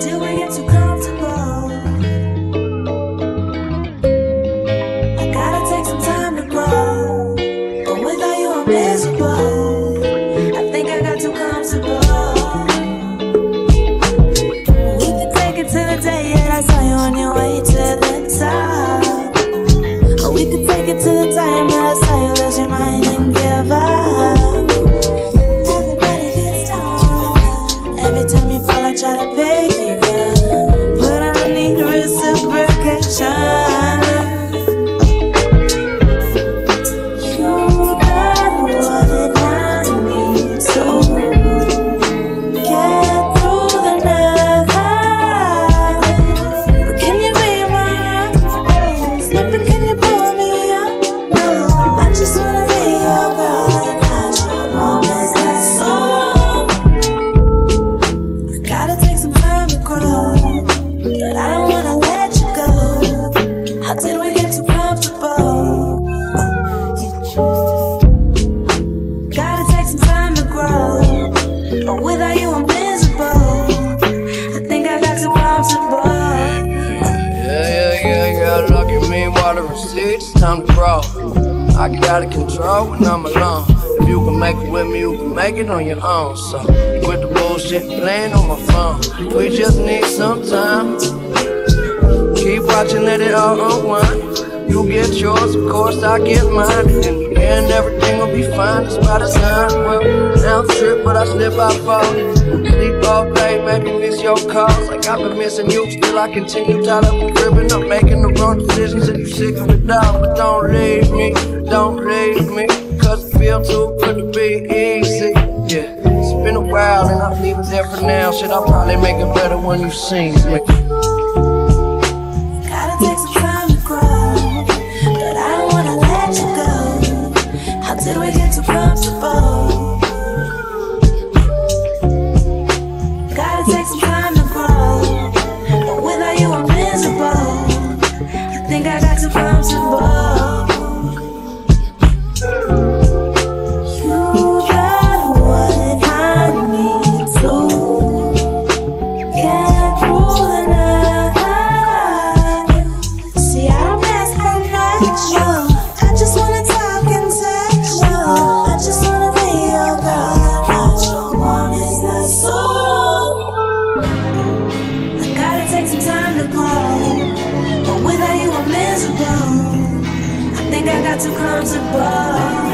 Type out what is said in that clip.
till we get too comfortable. I gotta take some time to grow, without you I'm miserable. I think I got too comfortable. We could take it to the day I saw you on your way to the top. We could take it to the time that I saw you lose your mind. Receipts, time to grow. I got it control when I'm alone. If you can make it with me, you can make it on your own. So quit the bullshit playing on my phone. We just need some time. Keep watching, let it all unwind. You get yours, of course I get mine. In the end, everything will be fine. It's by design. Well, now trip, but I slip, I fall. All day, maybe miss your calls. Like I've been missing you, still I continue tied up with cribbing. I'm making the wrong decisions, and you sick of it all. But don't leave me, don't leave me, cause it feel too good to be easy. Yeah, it's been a while, and I'll leave it there for now. Shit, I'll probably make it better when you sing me. Gotta take some time to but I don't wanna let you go. How did we get comfortable? I got two arms above.